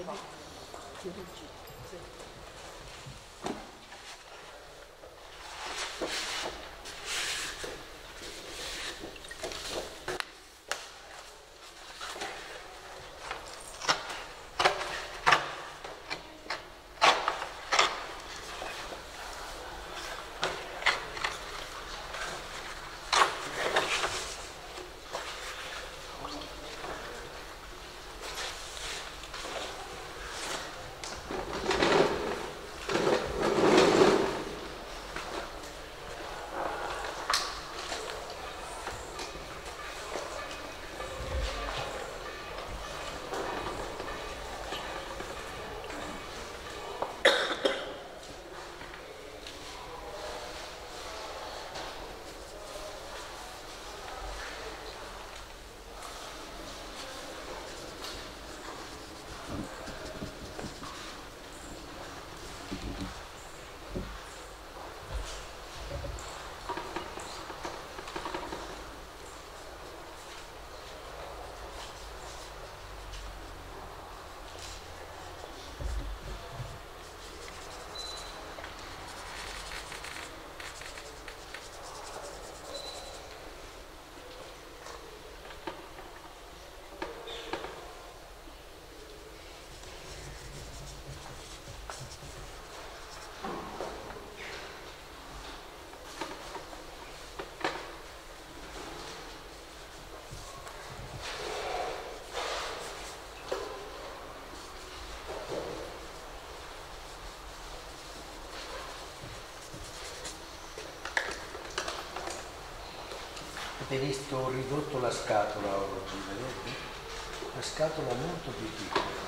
chirurgia. Avete ho ridotto la scatola oggi, vedete? La scatola molto più piccola.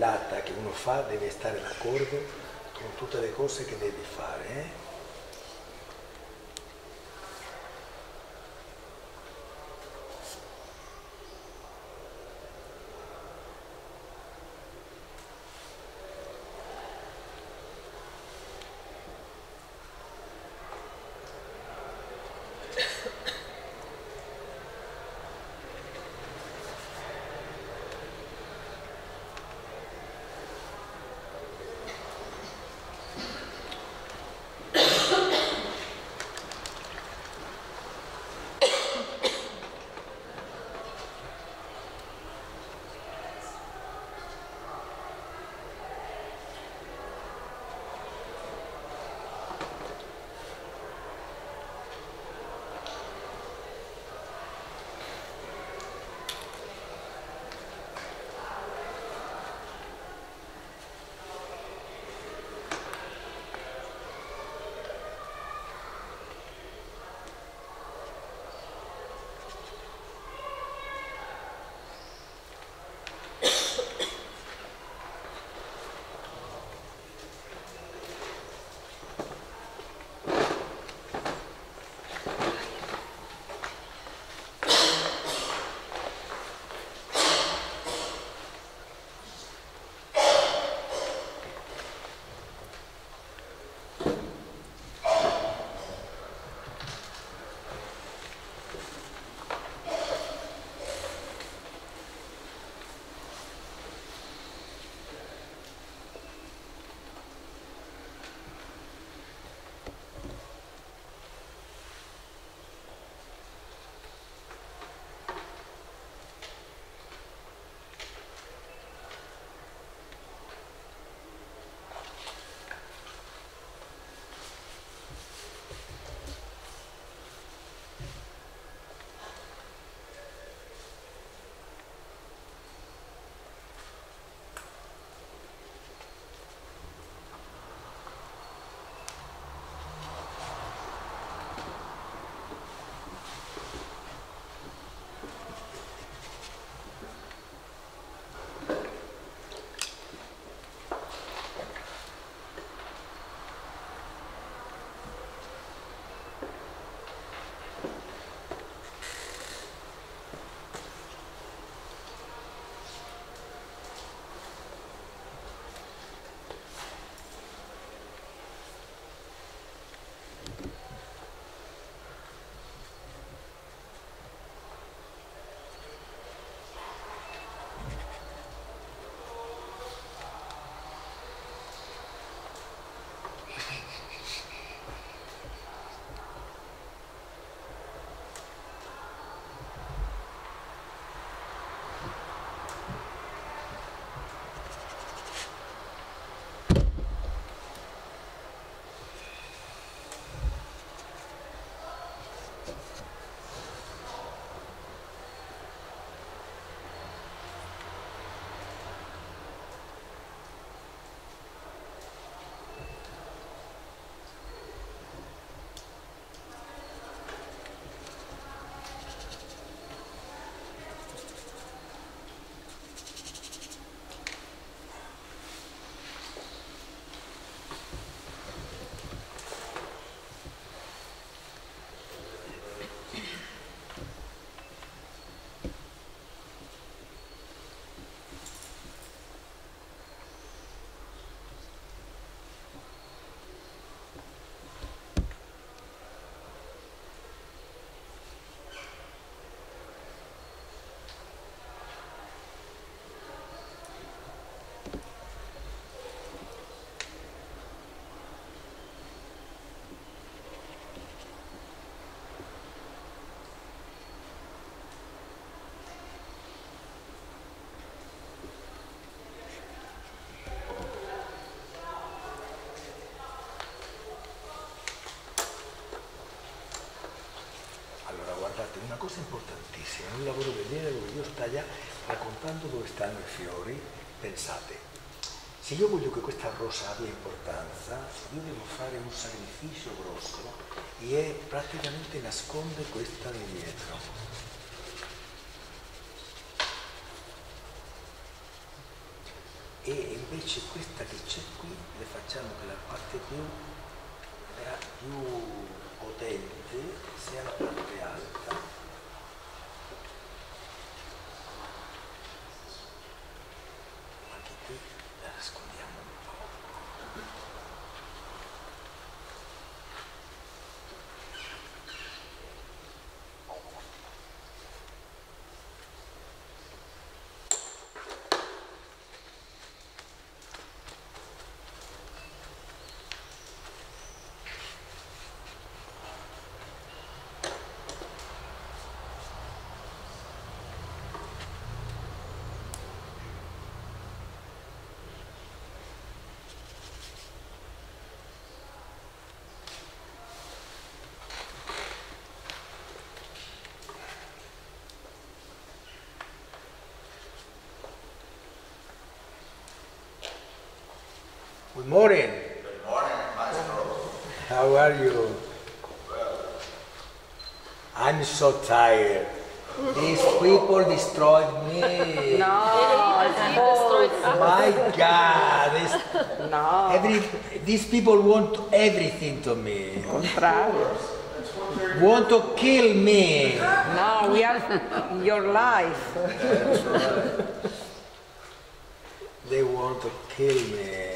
Pennellata che uno fa deve stare d'accordo con tutte le cose che devi fare. Eh? Raccontando dove stanno i fiori, pensate, se io voglio che questa rosa abbia importanza, io devo fare un sacrificio grosso e praticamente nasconde questa di dietro. E invece questa che c'è qui le facciamo che la parte più, più potente sia la parte alta. Good morning. Good morning, Maestro. How are you? I'm so tired. These people destroyed me. No, My God, this, no, every, these people want everything to me. contrario. Want to kill me. No, we are your life. They want to kill me.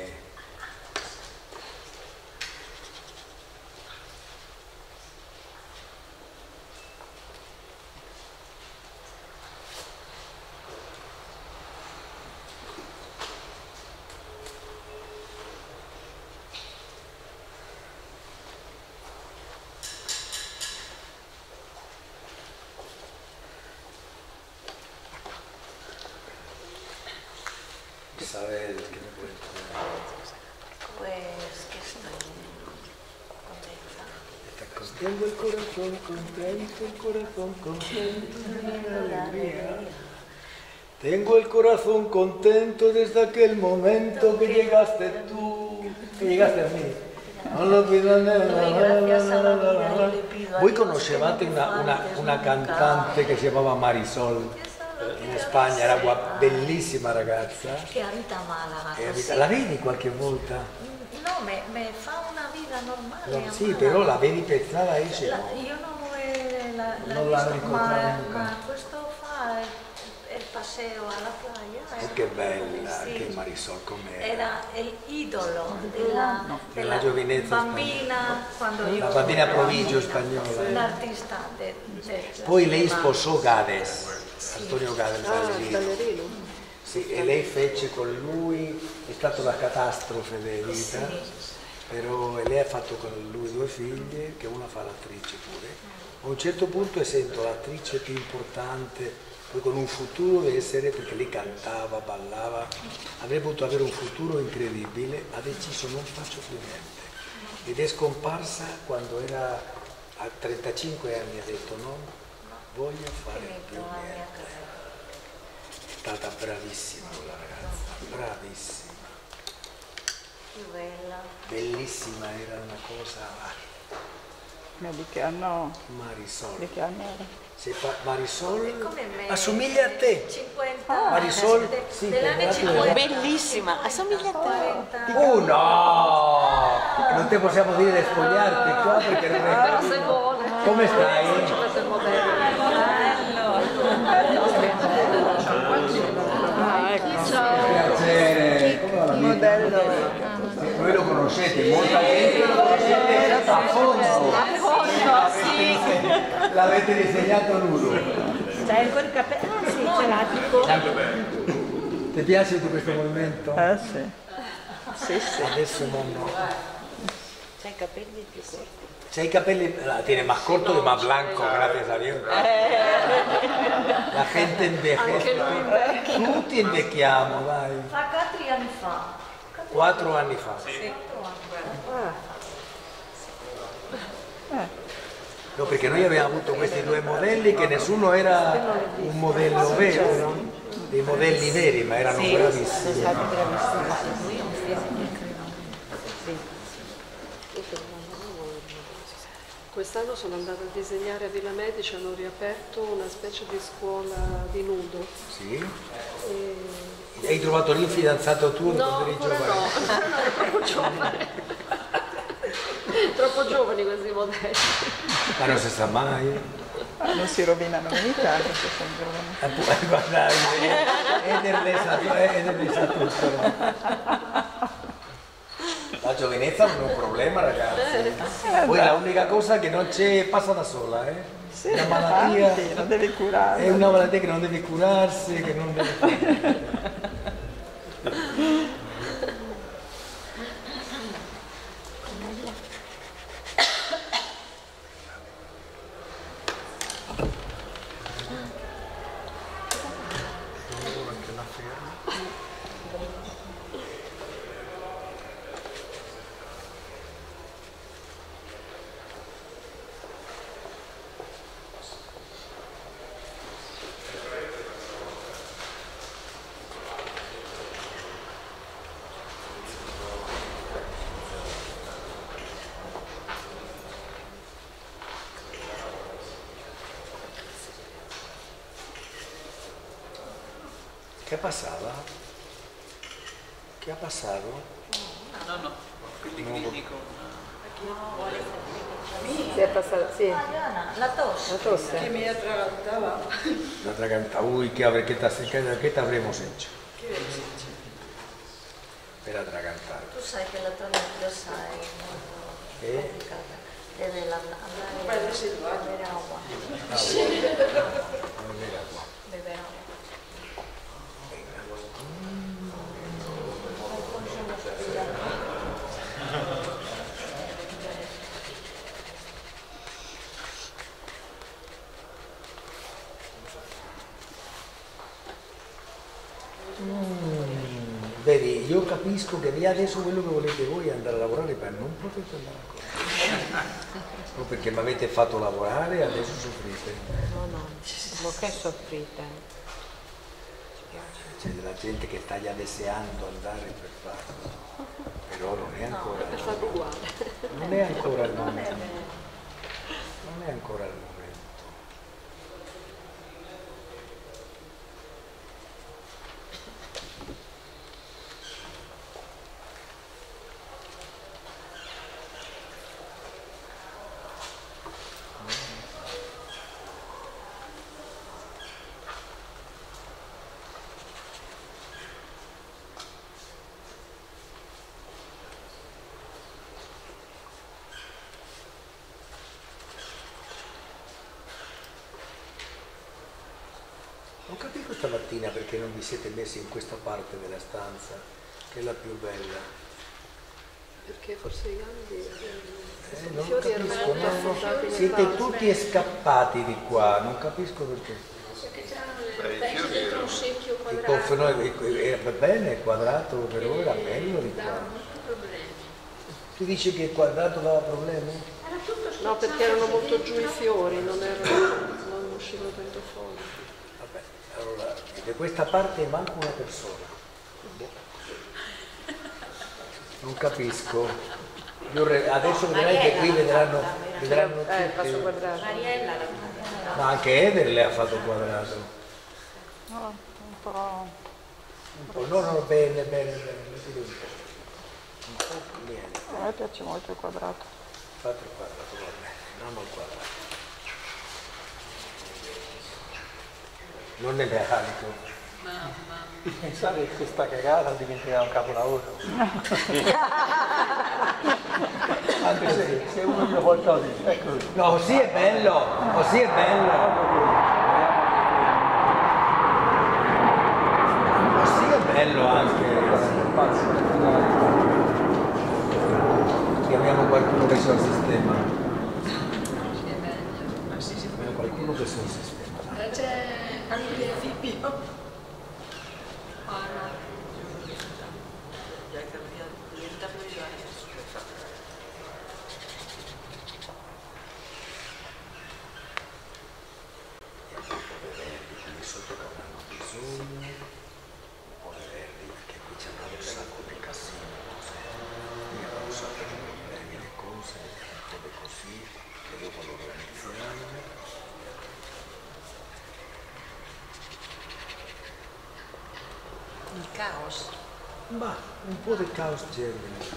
Corazón, contento el corazón, contento de alegría. Tengo el corazón contento desde aquel momento que llegaste tú, que llegaste a mí. No lo pido, no, no, Doy no, gracias no, a la no, no, vida no. y le pido a Voi Dios conoscevate que una, me una, faltes una nunca. cantante che si chiamava Marisol in Spagna, era gua- bellissima ragazza. Que habita Málaga. E così. abita- La vedi qualche volta? No, me, me fa una vida normale. No, a sì, Málaga. però la vedi pezzata esce. La- io non l'ha ma, incontrata nunca. ma questo fa il, il paseo alla playa. Oh, eh. che bella, Sì. che Marisol com'era. Era il idolo della, Della giovinezza bambina quando io La bambina prodigio spagnola. L'artista de, de- Poi lei ma- sposò Gades, Antonio Gades, ballerino. Sì, e lei fece con lui, è stata una catastrofe di vita, però e lei ha fatto con lui due figlie, che una fa l'attrice pure. A un certo punto essendo l'attrice più importante, poi con un futuro di essere, perché lei cantava, ballava, avrebbe potuto avere un futuro incredibile, ha deciso non faccio più niente. Ed è scomparsa quando era a 35 anni, ha detto no, voglio fare più niente. È stata bravissima quella ragazza, bravissima, bella. bellissima, era una cosa. Ma di che anno, Marisol. di che anno era? Se fa- Marisol Come me. assomiglia a te. 50 Marisol, de- sì, degli anni per 50. Bellissima, assomiglia a te. 40. Oh no! Non te possiamo dire di spogliarti qua perché non è. Come stai? Ah, ecco. Piacere. Come va la vita? Modello. Sì, Voi lo conoscete, molta gente lo conoscete a fondo. L'avete disegnato nudo. C'hai ancora i capelli? Ah sì, ce l'ha. Ti piace di questo movimento? Eh sì. Sì, sì. Adesso non. C'hai i capelli più corti. C'hai i capelli, la tiene más corto y más blanco, gracias a Dios. La gente invecchiato. Tutti invecchiamo, dai. Fa 4 anni fa. Quattro anni fa. No, perché noi abbiamo avuto questi due modelli che nessuno era un modello vero. dei modelli veri, ma erano Sì, sono bravissimi. stati bravissimi. Quest'anno sono andata a disegnare a Villa Medici, hanno riaperto una specie di scuola di nudo. Sì. E... Hai trovato lì un fidanzato tuo No, ancora no, no, è troppo giovane. troppo giovani questi modelli. Ma non si sa mai. Ah, Non si rovinano mica perché sono giovani. Eh, eh, Guarda, Eder le sa, Eder tutto. La giovinezza non è un problema ragazzi. Poi la unica cosa che non c'è passa da sola, eh? Sì, Una malattia. non devi curare. È una malattia che non deve curarsi, che non deve... Che passava? Che ha passato? No, no, pellegrini con... Si è passata, sì, Mariana, la tosse. la tosse. Un'altra canta, ui, che, che, che, che t'avremo senza? Per altra cantare. Tu sai che la tubercolosi è molto Eh? complicata. Deve andare a bere acqua. Non era qua. Bere acqua. Vedi, io capisco che via adesso quello che volete voi è andare a lavorare, ma non potete andare ancora. No, perché mi avete fatto lavorare e adesso soffrite. No, no, ma che soffrite? C'è della gente che sta già deseando andare per farlo, però non è ancora, uguale. non è ancora il momento. Non è ancora il momento. Non capisco stamattina perché non vi siete messi in questa parte della stanza, che è la più bella. Perché forse i gambi Eh, i non fiori erano capisco, molto no, no. affondati nel Siete tutti scappati di qua, non capisco perché. Beh, i fiori erano... Il conferno era bene, il quadrato però era meglio di qua. Tu dici che il quadrato dava problemi? No, perché erano molto giù i fiori, non, erano, non uscivano di questa parte manca una persona. Non capisco. Io re- adesso vedrai che qui vedranno, vedranno Eh, tutti. quadrato. Ma anche Eder le ha fatto quadrato. No, un po'... Un po'. No, no, bene, bene, bene, un po'. Niente. A me piace molto il quadrato. Fate il quadrato, va bene, andiamo al quadrato. Non è meccanico. Pensare che questa cagata diventerà un capolavoro. Anche se, se uno gli qualcosa dice, ecco, No, così è bello, così è bello. Così è bello anche. Chiamiamo qualcuno che sia un sistema. Chiamiamo qualcuno che sia un sistema. Qui sotto che avranno bisogno. Il caos. Ma un po' di caos c'è nella vita.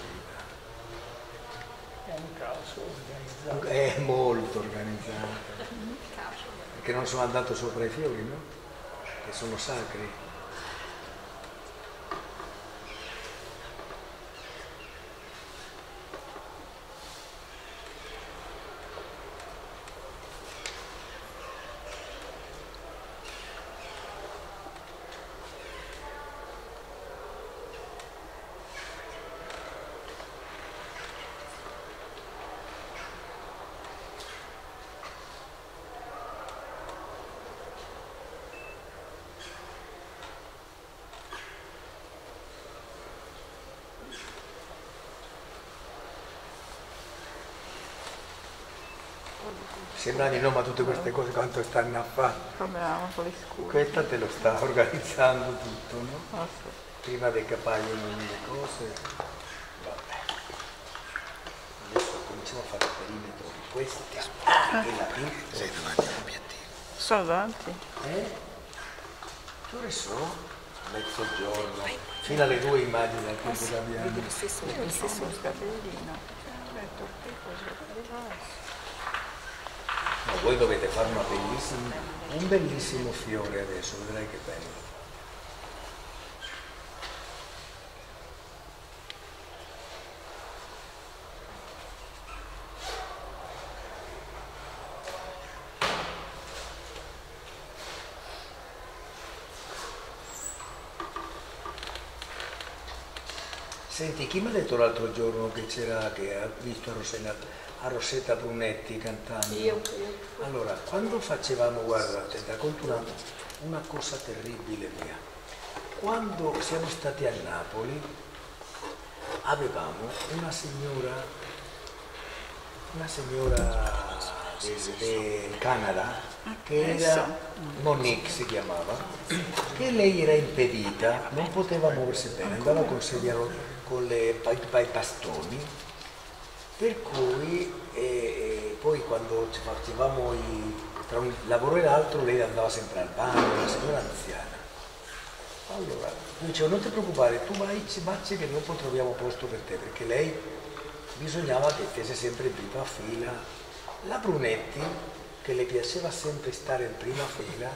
È un caos organizzato. È molto organizzato. Perché non sono andato sopra i fiori, no? Che sono sacri. Sembra di no, ma tutte queste cose quanto stanno a fare? Proviamo con gli scuri. Questa te lo sta organizzando tutto, no? Ah. Prima che appaiono le cose. Vabbè. Adesso cominciamo a fare il perimetro di questa. Ah, che la più. Sei davanti all'obiettivo. Sono davanti. Eh? Che ore sono? Mezzogiorno. Fino alle due immagini tempo che abbiamo. Lo stesso scatellino. Ho detto, che cosa voi dovete fare una bellissima, un bellissimo fiore adesso, vedrai che bello. Senti, chi mi ha detto l'altro giorno che c'era, che ha visto a Rosetta, a Rosetta Brunetti cantando? Io, io. Allora, quando facevamo, guarda, ti racconto una, una cosa terribile mia. Quando siamo stati a Napoli avevamo una signora, una signora del, del Canada che era Monique si chiamava, che lei era impedita, non poteva muoversi bene, andava con con le pa- i bastoni per cui eh, poi quando facevamo i, tra un lavoro e l'altro lei andava sempre al bagno, una signora anziana. Allora, io dicevo non ti preoccupare, tu vai, ci vacci che dopo troviamo posto per te, perché lei bisognava che stesse sempre in prima fila. La Brunetti, che le piaceva sempre stare in prima fila,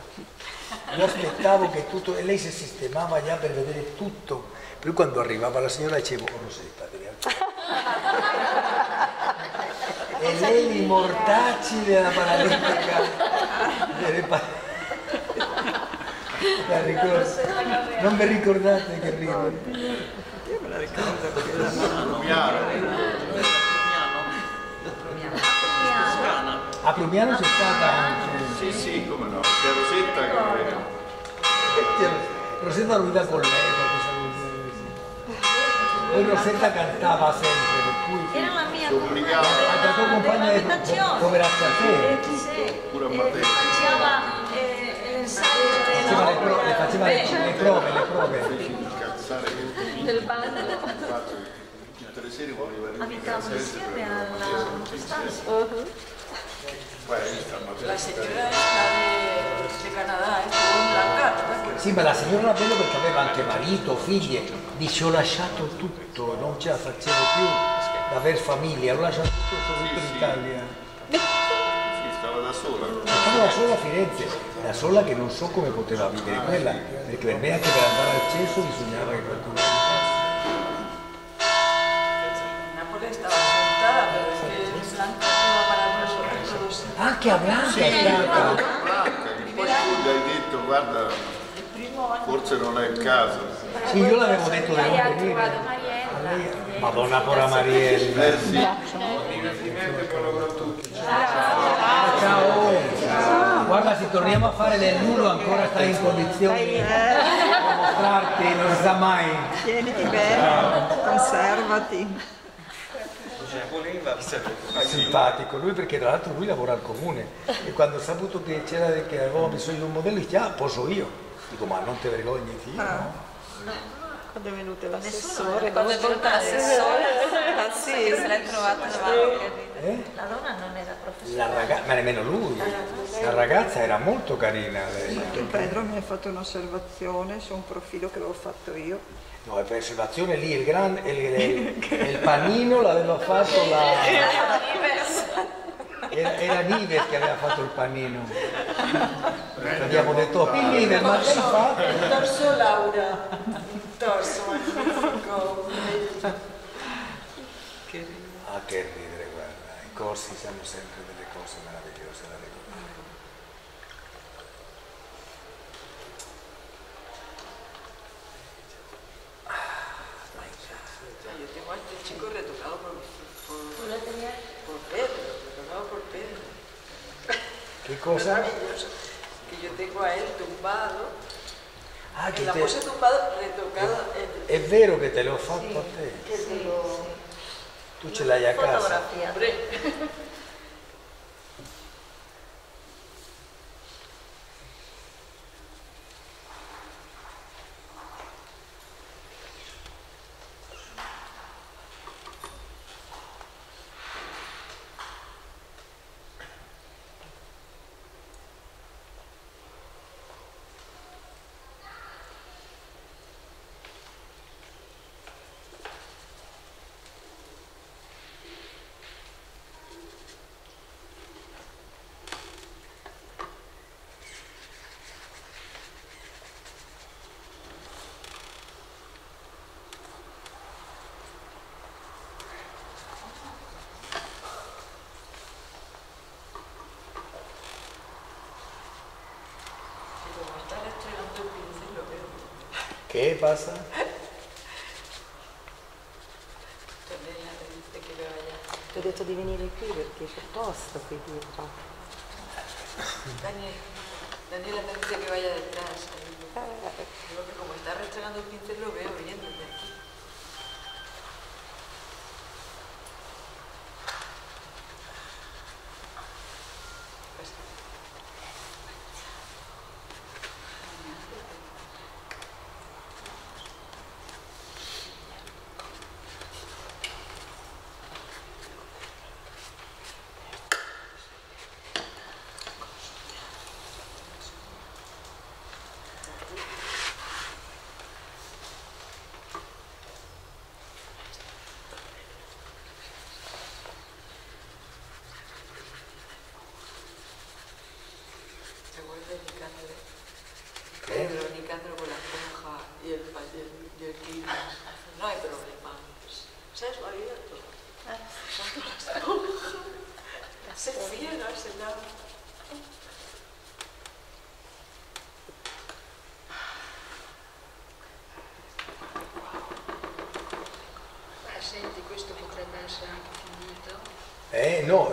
io aspettavo che tutto, e lei si sistemava già per vedere tutto. Poi quando arrivava la signora dicevo, oh Rosetta, devi alzare e lei i mortacci della paralitica delle pa- La ricordo- non vi ricordate che Io me la ricordo. Toscana. a Plumiano c'è stata anche Sì, sì, come no. C'è Rosetta che... Rosetta. Ruida con lei poi Rosetta. Cantava sempre Era la mia Obbligata. a la tua compagna di poveraccia a te Sì, Pure a eh, Matteo. faceva eh, le, pro- le faceva le, prove le prove bagno. fatto tutte le sere voleva abitavano insieme alla stanza. Guarda, lì sta Matteo. La señora está de, de Canadá, es un blancato, ¿eh? Sì, ma la signora era bello perché aveva anche marito, figlie. Dice ho lasciato tutto, non ce la facevo più ad aver famiglia, ho lasciato tutto, sono venuto in Italia. Sì, stava da sola. Stavo da sola a Firenze, da sola che non so come poteva vivere quella, perché per me anche per andare al cesso bisognava che qualcuno... Es que Blanca iba para resolver todos. Anche a Blanca è stata. Blanca, che poi tu gli hai detto, guarda, forse non è il caso. Sì, io l'avevo detto di non venire. A lei- Madonna pora Mariella. Eh sì, Ciao! Guarda, se torniamo a fare del nudo ancora stai in condizioni di mostrarti, non sa mai. Tieniti bene, conservati. Voleva Simpatico, lui perché tra l'altro lui lavora al comune e quando ha saputo che, c'era, che avevamo bisogno di un modello dice ah poso io. Dico ma non te vergogni io? no?" Quando è venuto Nessuno l'assessore. quando è venuto l'assessore Ah sì, se l'è trovata. Eh? La donna non era ragazza, ma nemmeno lui. La ragazza era molto carina lei. Pedro mi ha fatto un'osservazione su un profilo che avevo fatto io. No, è per osservazione lì il grande il, il- il panino l'aveva fatto la. Era, era Nives che aveva fatto il panino. Abbiamo detto, oh, Nives, ma che fatto? Il torso Laura, il torso magnifico. Ah, che ridere, guarda, i corsi siamo sempre delle cose meravigliose da ricordare. Yo tengo a este chico retocado por, por, ¿Tú lo tenías? por Pedro, retocado por Pedro. Che cosa? Maravilloso. Que yo tengo a él tumbado, Ah, che en la te- pose tumbado, retocado. en- è vero che te l'ho fatto a te. que te lo... Tu ce l'hai a casa. Fotografía. Hombre, y como está restregando el pincel, lo veo. Che vaya. Ti ho detto di venire qui perché c'è posto qui dietro. Daniel, Daniela me dice que vaya detrás. Digo que como está restregando el pincel, lo veo bien desde aquí. Pues, Se vuelve Nicandro. Pedro, Nicandro con la esponja y el, pa- y el, y el Kleenex. No hay problema. Se ha abierto. Saca la esponja. Se friega, se lava. Ma senti, questo potrebbe essere anche finito.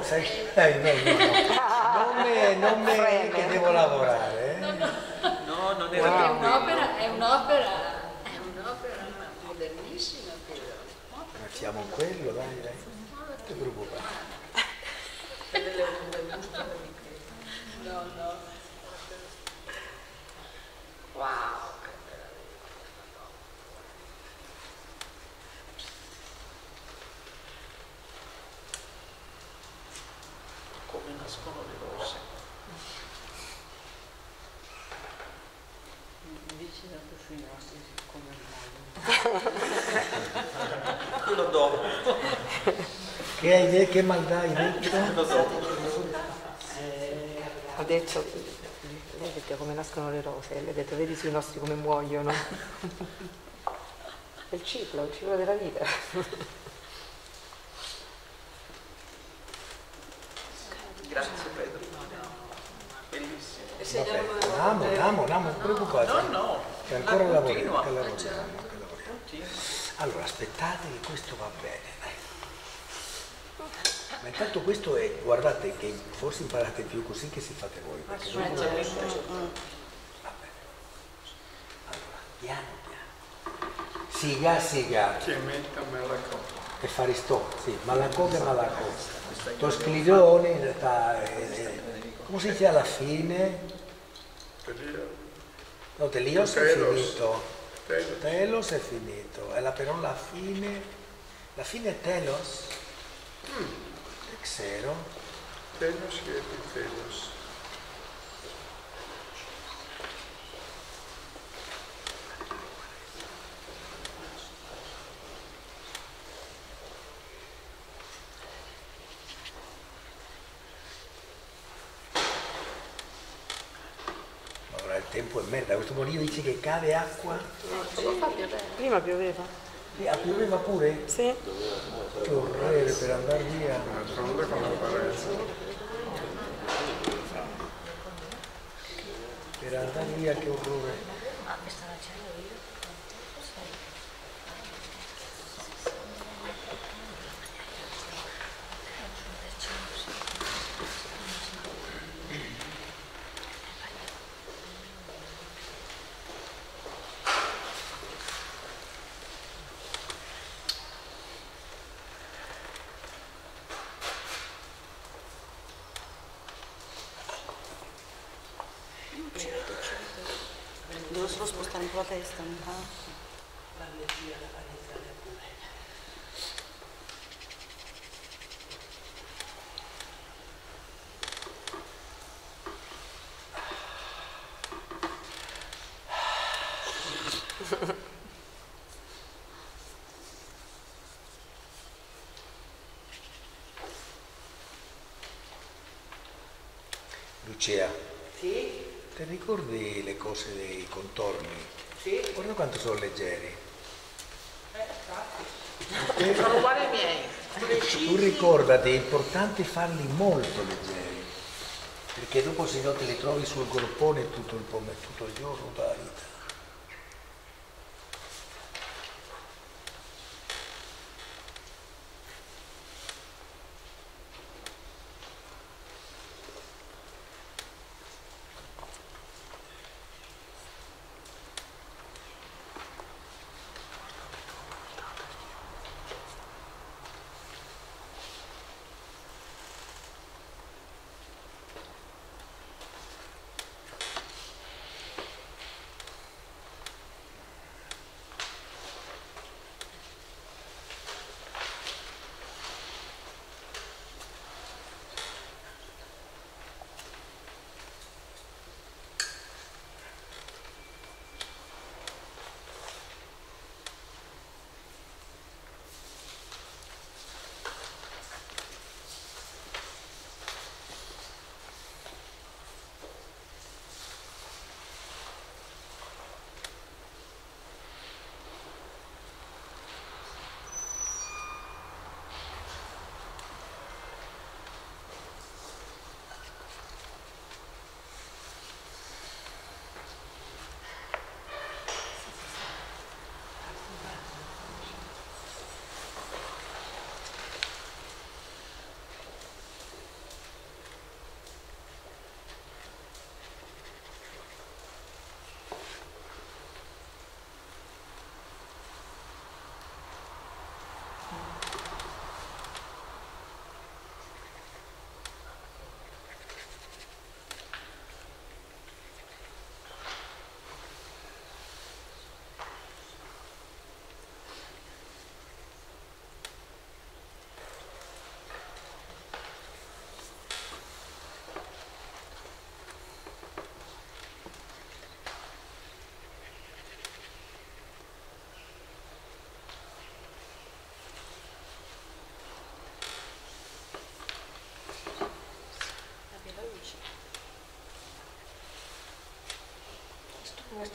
No, sai, eh, no, no, no. Non me, non me che devo lavorare. Eh? No, non È era un'opera, è un'opera, è un'opera modernissima però. Mettiamo quello, dai, dai. Non ti preoccupare. Fede le le gusta de mi que- No, no. Wow. come nascono le rose. Vicinato sui nostri come muoiono. Quello dopo. Che, maldà hai detto? Quello dopo. Ho detto, lei ha detto come nascono le rose, lei ha detto vedi sui nostri come muoiono. È il ciclo, il ciclo della vita. Grazie Pedro. Bellissimo. Vabbè, lo andiamo, andiamo, andiamo, non preoccupate. No, no. Che ancora Ah, lavoriamo, che lavoriamo. Continua. Allora, aspettate che questo va bene, dai. Ma intanto questo è, guardate che forse imparate più così che si fate voi. perché dopo- Vabbè. Allora, piano piano. Siga, siga. Che metta me la cosa. E fare sto, sì, malaco che malaco. To sclirone, sta, eh, eh, come si dice alla fine? No, te lì ho Telos. finito. Telos. Telos. telos è finito, e la, però la fine, la fine è telos. Xero. Telos e telos. Ora il tempo è merda, questo mulino dice che cade acqua. Prima pioveva. E ah, pioveva pure? Sì. Che orrore per andare via. D'altronde. Per andare via che orrore. Ah. Lucia, Sì? ti ricordi le cose dei contorni? Sì? Guarda quanto sono leggeri. Eh, infatti. Sono uguali ai miei. Tu ricordati, è importante farli molto leggeri, perché dopo se no te li trovi sul groppone tutto il, tutto il giorno, tutta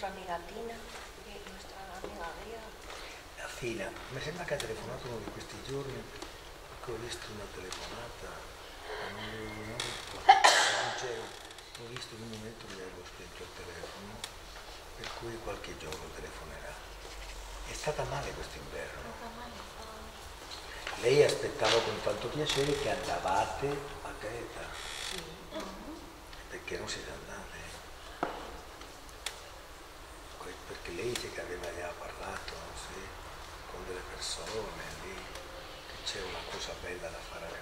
nuestra amiga Tina y nuestra amiga Bea. La fila, mi sembra che ha telefonato uno di questi giorni, perché ho visto una telefonata, ma non non- non c'era, ho visto in un momento che avevo spento il telefono, per cui qualche giorno telefonerà. È stata male quest'inverno. Lei aspettava con tanto piacere che andavate a Creta. Perché non siete andate? Que- Perché lei dice che aveva già parlato sì, persone lì, che c'è una cosa bella da fare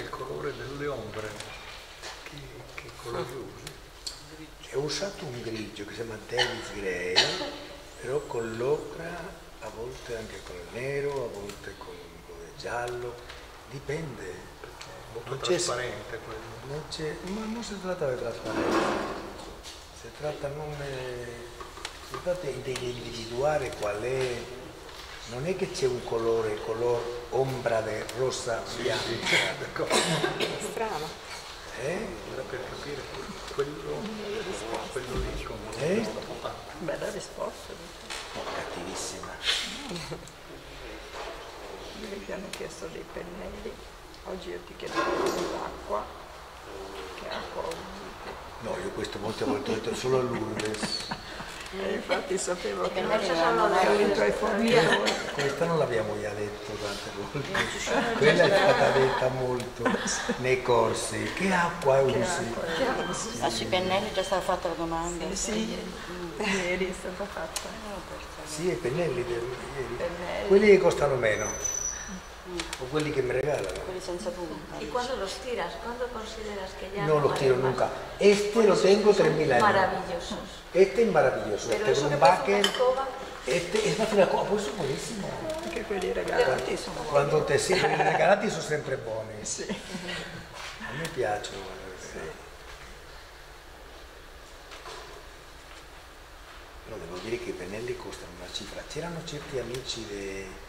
il colore delle ombre, che, che colore usi? E ho usato un grigio che si chiama Davis Gray, però con l'ocra, a volte anche con il nero, a volte con, con il giallo, dipende. Molto Non c'è- trasparente quello. Non c'è, ma non si tratta di trasparenza, si tratta, non è, si tratta di individuare qual è, non è che c'è un colore, color ombra de rosa bianca, Strano. eh? Era per capire quello, quello lì come Eh? Bella risposta. Cattivissima. Ieri ti hanno chiesto dei pennelli, oggi io ti chiedo dell'acqua, che acqua usi. No, io questo molte volte ho detto solo a Lourdes. E infatti sapevo che non erano erano dei- i tuoi fornitori. Questa non l'abbiamo già detto tante volte. Quella è stata detta molto nei corsi. Che acqua usi? Ah, sui pennelli è già stata fatta la domanda. Sì, ieri è stata fatta. Sì, i pennelli ieri. Pennelli. Quelli che costano meno. O quelli che mi regalano. Quelli senza punta. ¿Y cuándo los tiras? ¿Cuándo consideras que ya No los valen tiro más? nunca. Este lo tengo 3.000 años. Maravillosos. Este es maravilloso. Pero Este que una Grumbacher. escoba, Este es más una cosa, pues es buonissimo. Anche quelli regalati sono. Quando te si regalati sono sempre buoni. Sì. A me piacciono. No, devo dire che i pennelli costano una cifra. C'erano certi amici, de-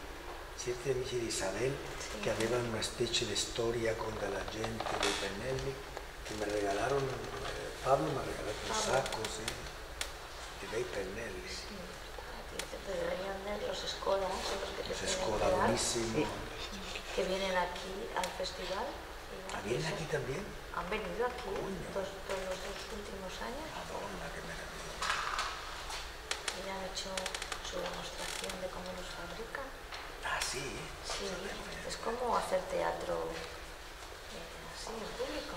certi amici di Isabel che avevano una specie di storia con della gente dei pennelli che mi regalarono, eh, Pablo mi ha regalato un sacco, sì, di bei pennelli. te de los escolas, son los que te Los que vienen aquí al festival. Ah, ¿vienen aquí también? Han venido aquí dos, todos los dos últimos años Madonna, che meraviglia. y han hecho su demostración de cómo los fabrican. Sì? Sí, es como hacer teatro eh, así en público.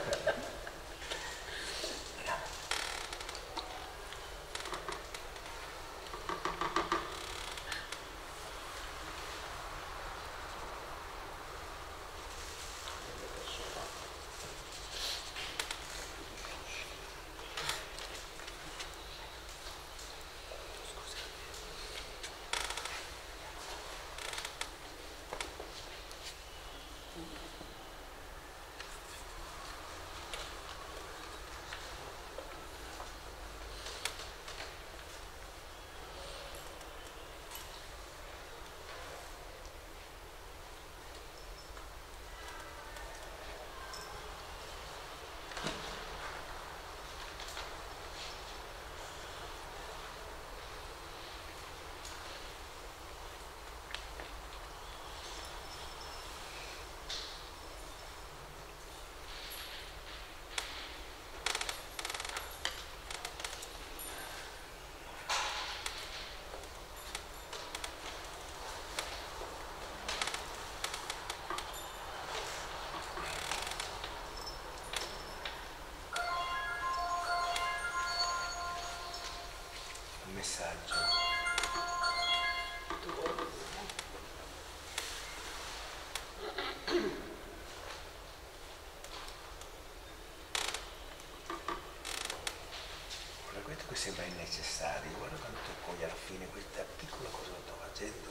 sembra innecessario, guarda quanto poi alla fine questa piccola cosa che sto facendo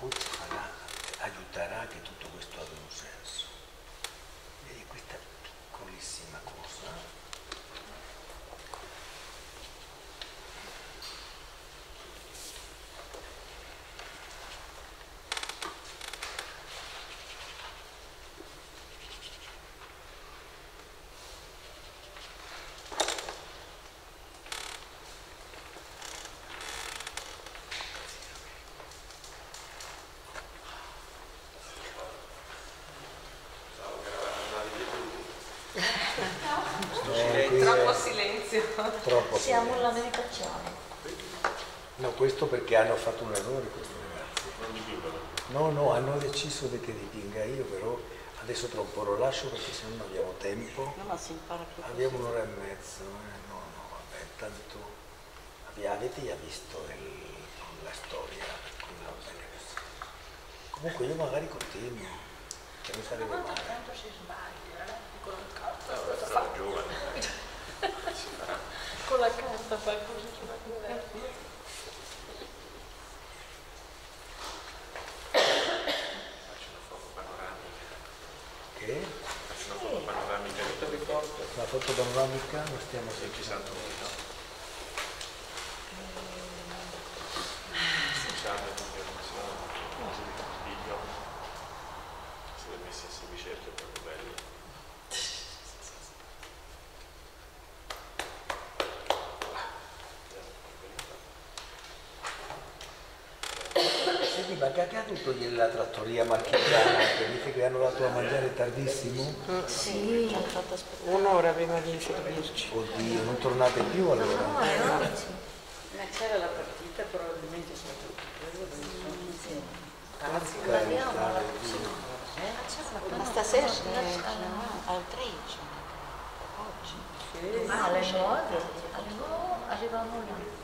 poi farà, aiuterà che tutto questo abbia un senso. Vedi questa piccolissima cosa Eh, qui Troppo è silenzio. Troppo Siamo alla meditazione. No, questo perché hanno fatto un errore questi ragazzi. No, no, hanno deciso di che dipinga io, però adesso tra un po' lo lascio perché se non abbiamo tempo. No, ma si impara più. Abbiamo un'ora e mezzo, eh? no, no, vabbè, tanto avete già visto il- la storia. Comunque io magari continuo, che mi sarebbe male. Tanto si sbaglia, eh? con la carta. Sarà giovane. Con la carta fa così. Faccio una foto panoramica. Che? Faccio una foto panoramica te ricordo. La foto panoramica la stiamo Se ci sanno no? Scusate confermazione. Video. Se le messe insieme certo è proprio bello. Senti, ma che ha tutto la trattoria marchigiana che che hanno dato a mangiare tardissimo? Sì. Ci hanno fatto aspettare. Un'ora prima di servirci. Oddio, non tornate più allora? Ma c'era la partita, probabilmente sono tutti Ma stasera ce n'è al 13. Oggi. Ah, alle 9? Alle 9 arrivavamo là.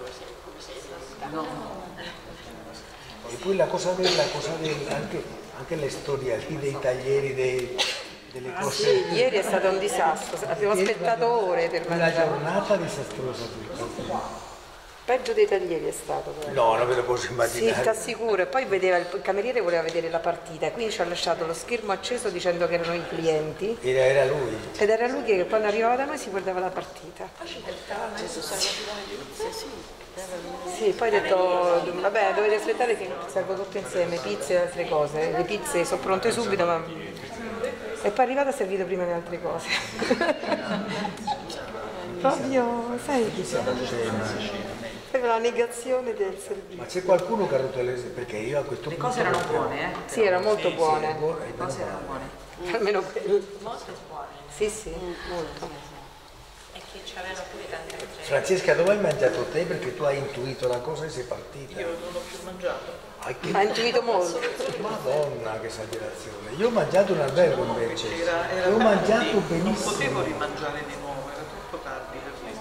E poi la cosa bella, cosa bella anche, anche le storie lì dei taglieri, dei- delle Ah, cose. sì, ieri è stato un disastro, abbiamo aspettato ore per Una mangiare. giornata disastrosa tutta. Peggio dei taglieri è stato. però. No, non ve lo posso Sì, immaginare. ti assicuro. E poi vedeva, il cameriere voleva vedere la partita, e quindi ci ha lasciato lo schermo acceso dicendo che erano i clienti. Era, era lui. Ed era lui che quando arrivava da noi si guardava la partita. Gesù salvato dalle pizze, sì. Sì, poi ha detto, vabbè, dovete aspettare che servo tutto insieme, pizze e altre cose. Le pizze sono pronte subito, ma... E poi è arrivato e ha servito prima le altre cose. Proprio, sai, proprio la negazione del servizio. Ma c'è qualcuno che ha rotto le perché io a questo Le punto. cose erano buone, eh? Sì, erano molto buone. È è Le cose erano buone. Almeno quello. Molto buone. Sì, sì, molto. C'avevano pure tante altre. Francesca, dove hai mangiato te? Perché tu hai intuito la cosa e sei partita. Io non ho più mangiato. Ah, che- Ha intuito molto. Madonna, che esagerazione. Io ho mangiato in albergo invece. Era, era ho mangiato Non benissimo. potevo rimangiare di nuovo, era troppo tardi per me.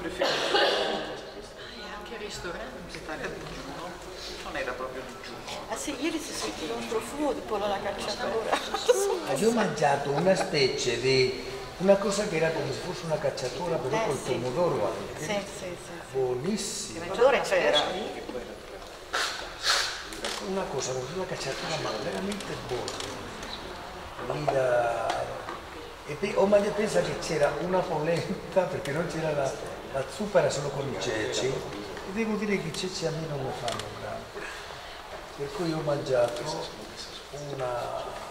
Preferivo E anche il ristorante. stare a digiuno. Non era proprio digiuno. Ah sì, ieri si sentiva un profumo di pollo alla cacciatora. Ah, Io ho mangiato una specie di una cosa che era come se fosse una cacciatura però Eh, col sì. pomodoro anche. Sì, sì, sì. Buonissimo. L'odore c'era. Una cosa come una cacciatura ma veramente buona. E pe- ho mangiato, pensa che c'era una polenta perché non c'era la, la zuppa, era solo con i ceci. E devo dire che i ceci a me non mi fanno grande. Per cui ho mangiato una.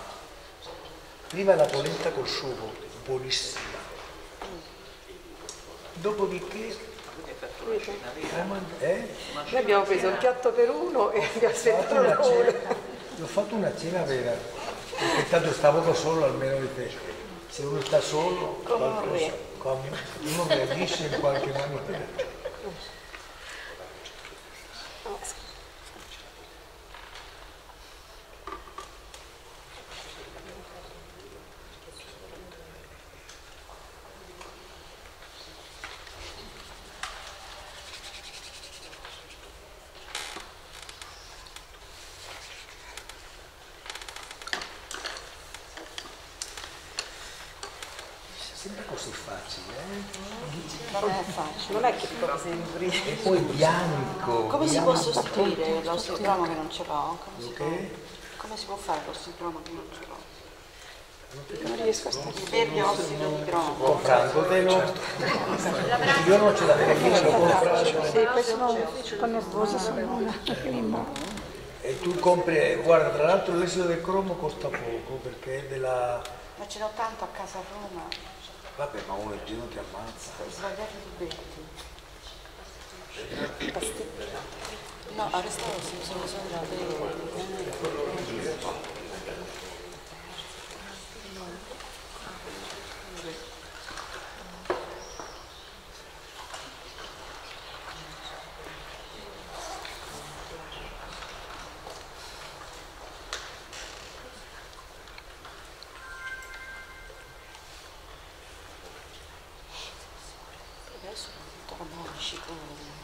Prima la polenta col sugo, buonissima. Dopodiché. eh? Noi abbiamo preso un piatto per uno e abbiamo aspettato una un'ora. cena, ho fatto una cena vera, perché tanto stavo da solo almeno di te. Se uno sta solo, qualcosa, come- uno reagisce in qualche maniera. Bianco. Come si può sostituire l'osteocromo che non ce l'ho? Come si può, Ok? come si può fare l'osteocromo che non ce l'ho? Non riesco a stare. Verde ossido di cromo. Comprandotelo. Io non ce l'avevo che lo compro. Sì, poi sono po' nervosa, sono una. E tu compri, guarda, tra l'altro l'esito del cromo costa poco perché è della... Ma ce n'ho tanto a casa a Roma. Vabbè, ma uno il giro ti ammazza. Ho sbagliato i tubetti. No, a restare si usano solo Adesso sono molto armonici come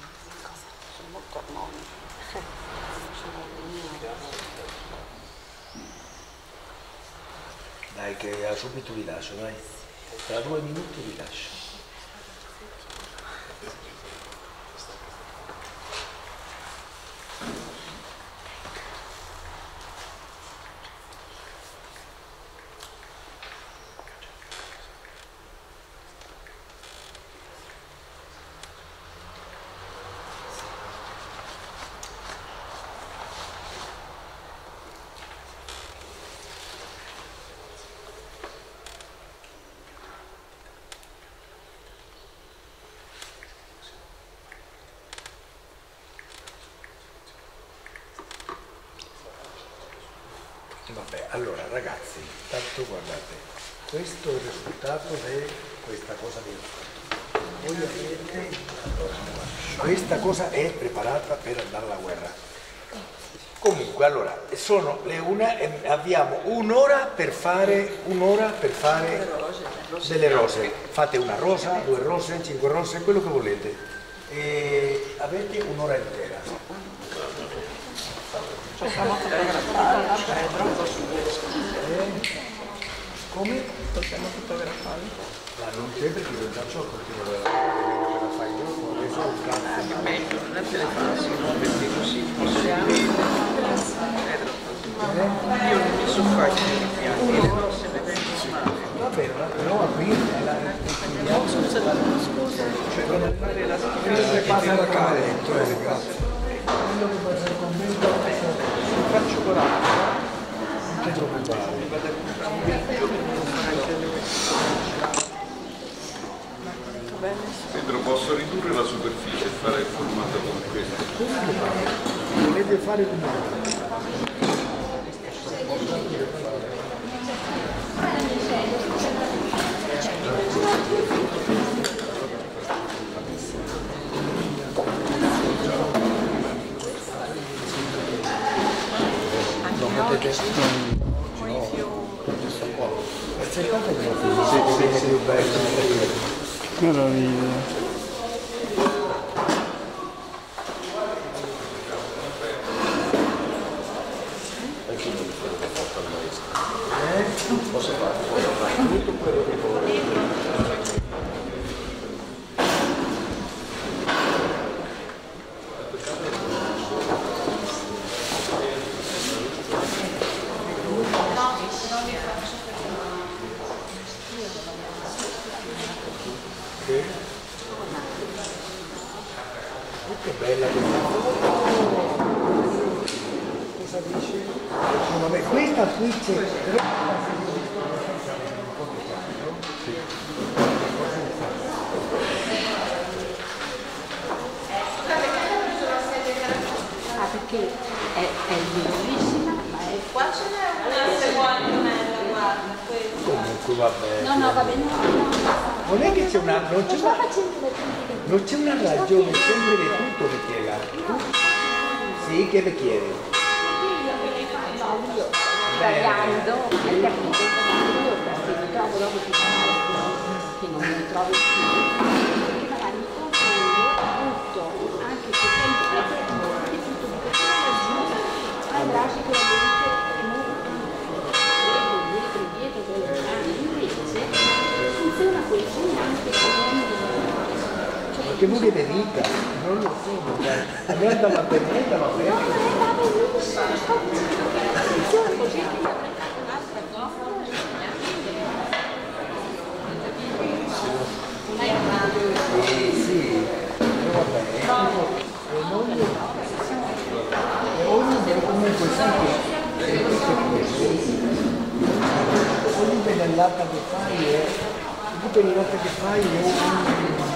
sono molto armonici. Sono Dai subito vi lascio, dai. Tra due minuti vi lascio. Vabbè, allora ragazzi, tanto guardate, questo è il risultato di questa cosa di Voi avete, questa cosa è preparata per andare alla guerra. Comunque, allora, sono le una e abbiamo un'ora per fare, un'ora per fare delle rose. Fate una rosa, due rose, cinque rose, quello che volete. E avete un'ora intera. Possiamo fotografare? Come? Possiamo fotografare? Ma non c'è perché io già c'ho continuo la la fai io, ho un cazzo. meglio, non è telefonarsi, perché così possiamo. Pedro, io non mi so fare i piani, le rose le vengono male. Va bene, però qui la No, scusa, scusa, cioè non fare la quello che passa al cavalletto, eh, quello che passa al convento faccio coraggio. Non fare Pedro, posso ridurre la superficie e fare il formato come questo? Volete fare un Non potete... Aspettate che lo si vede più bello. Meraviglia. Posso fare tutto quello che vuoi. Sì. Che bella questa Dici? No, vabbè, questa qui c'è. Ah, perché è, è bellissima, ma è... Qua ce n'è una seconda bella, guarda, questa. Comunque vabbè. No, no, va bene, no, no, no. Non è che c'è una. Non c'è una, non c'è una ragione, sempre di tutto che chieda. Sì, che chiede. Io sbagliando perché capito io se mi trovo dopo di che non mi trovo più. Perché magari mi confondo tutto anche se sento la persona e tutto di persona giusta andrà sicuramente dietro dietro con le mani invece funziona quel anche come che vuole verità, non lo so, guarda, ma per me, ma per me. No, non è la verità, sto dicendo Ogni benellata che fai è, tutte le lotte che fai è un